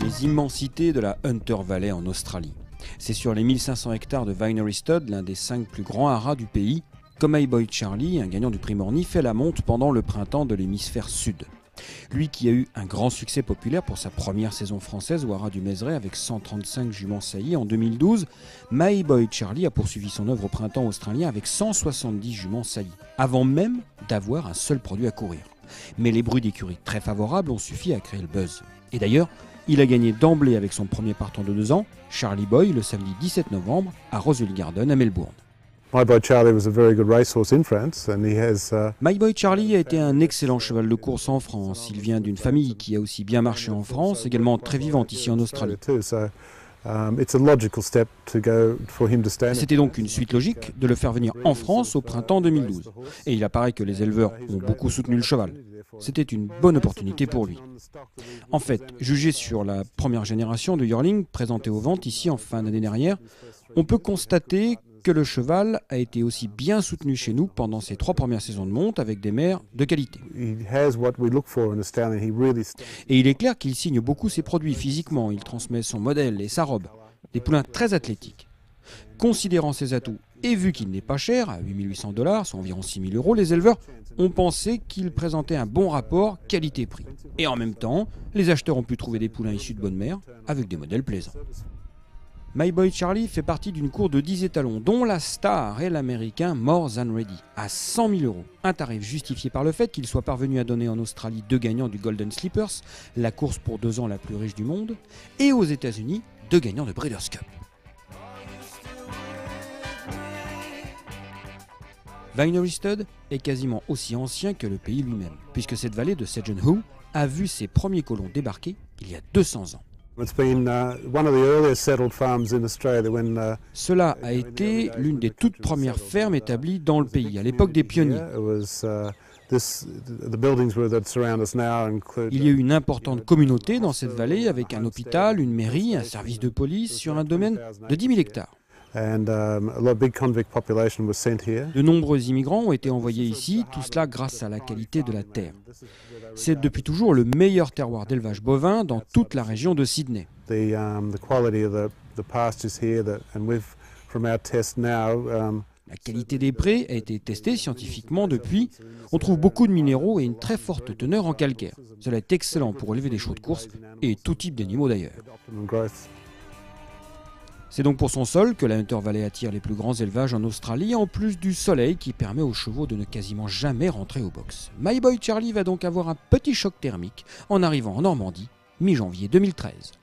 Les immensités de la Hunter Valley en Australie. C'est sur les 1500 hectares de Vinery Stud, l'un des cinq plus grands haras du pays, comme Boy Charlie, un gagnant du prix Morny, fait la monte pendant le printemps de l'hémisphère sud. Lui qui a eu un grand succès populaire pour sa première saison française au Haras du Mézeray avec 135 juments saillies en 2012, My Boy Charlie a poursuivi son œuvre au printemps australien avec 170 juments saillies, avant même d'avoir un seul produit à courir. Mais les bruits d'écurie très favorables ont suffi à créer le buzz. Et d'ailleurs, il a gagné d'emblée avec son premier partant de deux ans, Charlie Boy, le samedi 17 novembre à Roseville Garden à Melbourne. My Boy Charlie was a very good racehorse in France, and he has. Uh, My Boy Charlie a été un excellent cheval de course en France. Il vient d'une famille qui a aussi bien marché en France, également très vivante ici en Australie. C'était donc une suite logique de le faire venir en France au printemps 2012. Et il apparaît que les éleveurs ont beaucoup soutenu le cheval. C'était une bonne opportunité pour lui. En fait, jugé sur la première génération de Yearling présentée aux ventes ici en fin d'année dernière, on peut constater que le cheval a été aussi bien soutenu chez nous pendant ses trois premières saisons de monte avec des mères de qualité. Et il est clair qu'il signe beaucoup ses produits physiquement, il transmet son modèle et sa robe. Des poulains très athlétiques. Considérant ses atouts et vu qu'il n'est pas cher, à 8800 dollars, soit environ 6000 euros, les éleveurs ont pensé qu'il présentait un bon rapport qualité-prix. Et en même temps, les acheteurs ont pu trouver des poulains issus de bonne mère avec des modèles plaisants. My Boy Charlie fait partie d'une cour de 10 étalons, dont la star est l'américain More Than Ready, à 100 000 euros. Un tarif justifié par le fait qu'il soit parvenu à donner en Australie deux gagnants du Golden Slippers, la course pour deux ans la plus riche du monde, et aux États-Unis, deux gagnants de Breeders' Cup. Vinery Stud est quasiment aussi ancien que le pays lui-même, puisque cette vallée de Sedgeon a vu ses premiers colons débarquer il y a 200 ans. Cela a été l'une des toutes premières fermes établies dans le pays, à l'époque des pionniers. Uh, Il y a eu une importante communauté dans cette vallée avec un hôpital, une mairie, un service de police sur un domaine de 10 000 hectares. De nombreux immigrants ont été envoyés ici, tout cela grâce à la qualité de la terre. C'est depuis toujours le meilleur terroir d'élevage bovin dans toute la région de Sydney. La qualité des prés a été testée scientifiquement depuis. On trouve beaucoup de minéraux et une très forte teneur en calcaire. Cela est excellent pour élever des chevaux de course et tout type d'animaux d'ailleurs. C'est donc pour son sol que la Hunter Valley attire les plus grands élevages en Australie, en plus du soleil qui permet aux chevaux de ne quasiment jamais rentrer au box. My Boy Charlie va donc avoir un petit choc thermique en arrivant en Normandie mi-janvier 2013.